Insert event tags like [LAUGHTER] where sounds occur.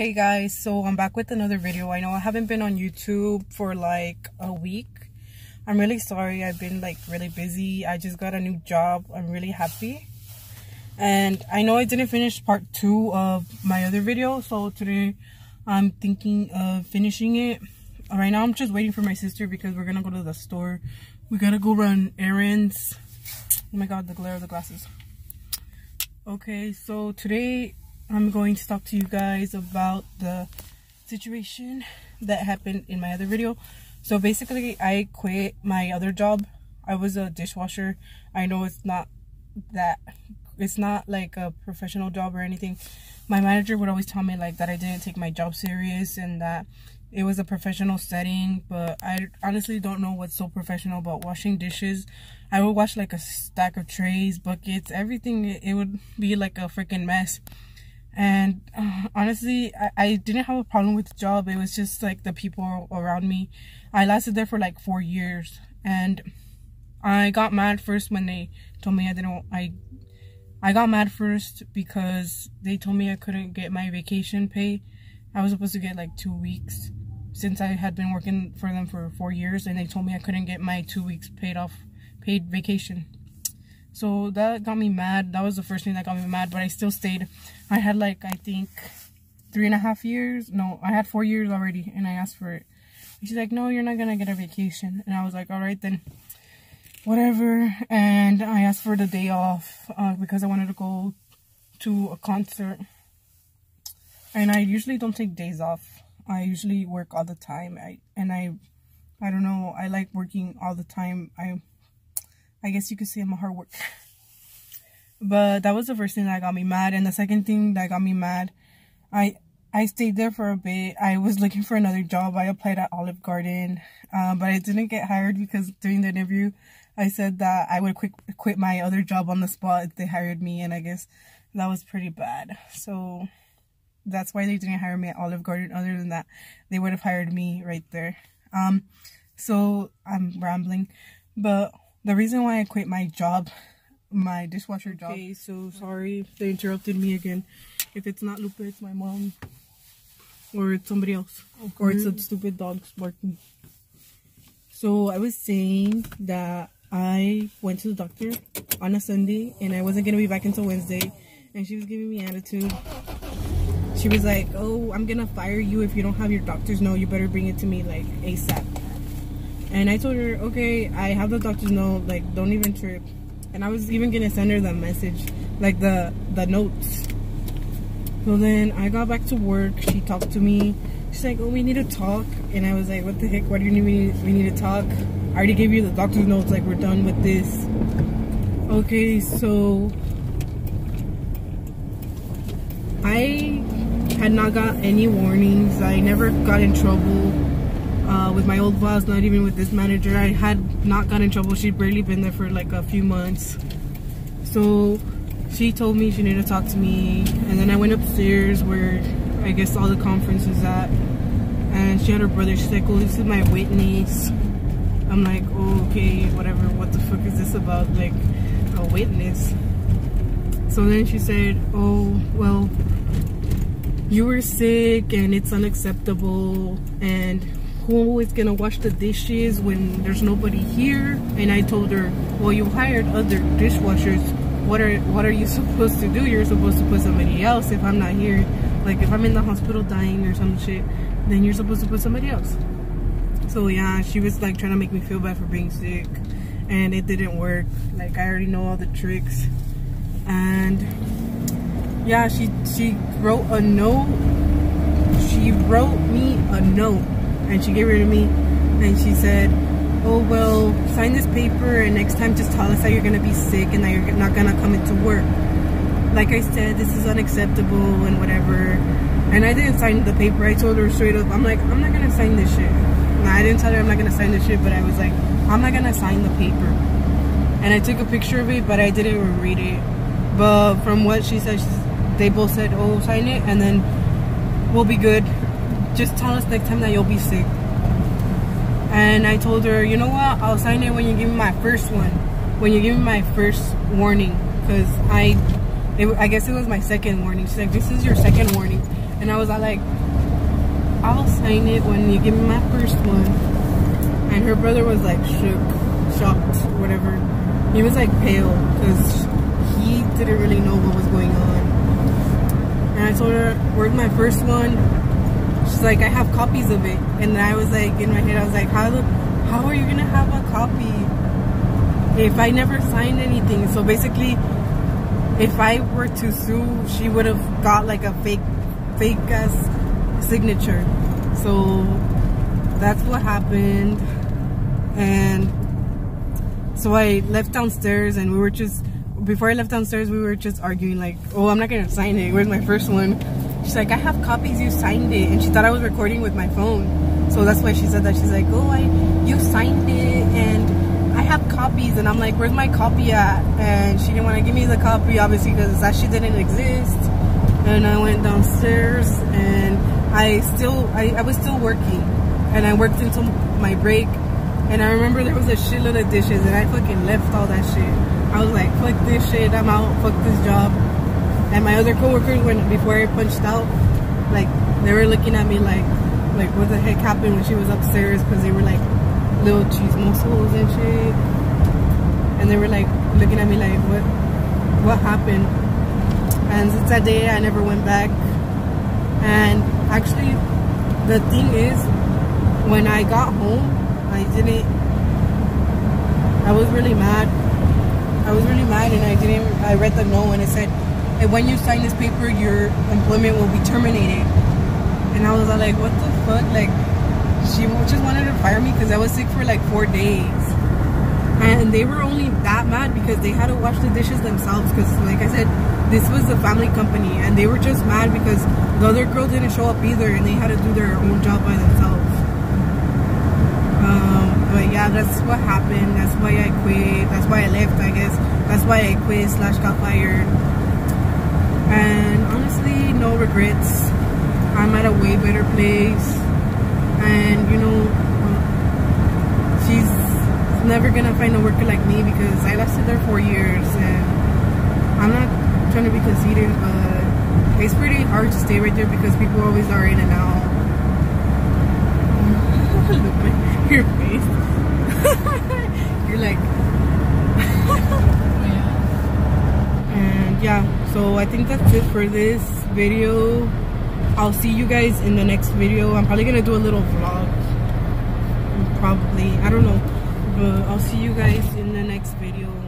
Hey guys, so I'm back with another video. I know I haven't been on YouTube for like a week. I'm really sorry. I've been like really busy. I just got a new job. I'm really happy. And I know I didn't finish part two of my other video. So today I'm thinking of finishing it. Right now I'm just waiting for my sister because we're to go to the store. We got to go run errands. Oh my god, the glare of the glasses. Okay, so today I'm going to talk to you guys about the situation that happened in my other video. So basically, I quit my other job. I was a dishwasher. I know it's not that, it's not like a professional job or anything. My manager would always tell me like that I didn't take my job serious and that it was a professional setting but i honestly don't know what's so professional about washing dishes i would wash like a stack of trays buckets everything it would be like a freaking mess and uh, honestly I, I didn't have a problem with the job. It was just like the people around me. I lasted there for like four years. And i got mad first when they told me i didn't i i got mad first because they told me i couldn't get my vacation pay. I was supposed to get like two weeks since I had been working for them for four years and they told me I couldn't get my two weeks paid off, paid vacation. So that got me mad. That was the first thing that got me mad, but I still stayed. I had like, I think, three and a half years. No, I had four years already and I asked for it. And she's like, no, you're not going to get a vacation. And I was like, all right, then whatever. And I asked for the day off uh, because I wanted to go to a concert. And I usually don't take days off I usually work all the time. I and I I don't know, I like working all the time. I I guess you could say I'm a hard worker. But that was the first thing that got me mad and the second thing that got me mad, I I stayed there for a bit. I was looking for another job. I applied at Olive Garden, um, but I didn't get hired because during the interview, I said that I would quit quit my other job on the spot if they hired me, and I guess that was pretty bad. So that's why they didn't hire me at Olive Garden. Other than that, they would have hired me right there. Um, so I'm rambling, but the reason why I quit my job, my dishwasher job. Okay, so sorry if they interrupted me again. If it's not Lupe, it's my mom, or it's somebody else, okay. or it's a stupid dog barking. So I was saying that I went to the doctor on a Sunday, and I wasn't gonna be back until Wednesday, and she was giving me attitude she was like, oh, I'm gonna fire you if you don't have your doctor's note. You better bring it to me like ASAP. And I told her, okay, I have the doctor's note. Like, don't even trip. And I was even gonna send her the message, like the the notes. So then I got back to work. She talked to me. She's like, oh, we need to talk. And I was like, what the heck? What do you need? We need, we need to talk. I already gave you the doctor's notes. Like, we're done with this. Okay, so I had not got any warnings. I never got in trouble uh, with my old boss, not even with this manager. I had not got in trouble. She'd barely been there for like a few months. So she told me she needed to talk to me. And then I went upstairs where I guess all the conference is at. And she had her brother. She's like, oh, this is my witness. I'm like, oh, okay, whatever. What the fuck is this about? Like, a witness. So then she said, oh, well, you were sick and it's unacceptable and who is gonna wash the dishes when there's nobody here. And i told her well you hired other dishwashers. What are what are you supposed to do? You're supposed to put somebody else if i'm not here. Like if i'm in the hospital dying or some shit then you're supposed to put somebody else. So yeah she was like trying to make me feel bad for being sick. And it didn't work. Like i already know all the tricks. And yeah, she she wrote a note. She wrote me a note and she gave it to me and she said, oh well, sign this paper and next time just tell us that you're gonna be sick and that you're not gonna come into work. Like I said, this is unacceptable and whatever. And I didn't sign the paper. I told her straight up, I'm like, I'm not gonna sign this shit. Nah, I didn't tell her I'm not gonna sign this shit, but I was like, I'm not gonna sign the paper. And I took a picture of it, but I didn't read it. But from what she said, they both said, oh, sign it, and then we'll be good. Just tell us next time that you'll be sick. And I told her, you know what, I'll sign it when you give me my first one. When you give me my first warning. Because I, it, I guess it was my second warning. She's like, this is your second warning. And I was like, I'll sign it when you give me my first one. And her brother was like shook, shocked, whatever. He was like pale because he didn't really know what was going on. And I told her, where's my first one? She's like, I have copies of it. And then I was like, in my head, I was like, how, how are you going to have a copy if I never signed anything? So basically, if I were to sue, she would have got like a fake, fake ass signature. So that's what happened. And so I left downstairs and we were just, before I left downstairs, we were just arguing like, oh, I'm not going to sign it. Where's my first one? She's like, I have copies, you signed it. And she thought I was recording with my phone. So that's why she said that. She's like, oh, I, you signed it and I have copies. And I'm like, where's my copy at? And she didn't want to give me the copy, obviously, because that shit didn't exist. And I went downstairs and I still, I, I was still working. And I worked until my break. And I remember there was a shitload of dishes and I fucking left all that shit. I was like, fuck this shit, I'm out, fuck this job. And my other coworkers, when before I punched out, like they were looking at me like, like what the heck happened when she was upstairs? Because they were like little chismosos and shit. And they were like looking at me like, what, what happened? And since that day, I never went back. And actually, the thing is, when I got home, I didn't. I was really mad. I was really mad, and I didn't. I read the note, and it said and when you sign this paper, your employment will be terminated. And I was like, what the fuck? Like, she just wanted to fire me because I was sick for like four days. And they were only that mad because they had to wash the dishes themselves because, like I said, this was a family company. And they were just mad because the other girl didn't show up either and they had to do their own job by themselves. Um, but yeah, that's what happened. That's why I quit. That's why I left, I guess. That's why I quit slash got fired and honestly no regrets. I'm at a way better place. And you know she's never gonna find a worker like me because i lasted there four years and i'm not trying to be conceited but it's pretty hard to stay right there because people always are in and out. [LAUGHS] Your face. [LAUGHS] You're like [LAUGHS] yeah so i think that's it for this video. I'll see you guys in the next video. I'm probably gonna do a little vlog. Probably i don't know. But i'll see you guys in the next video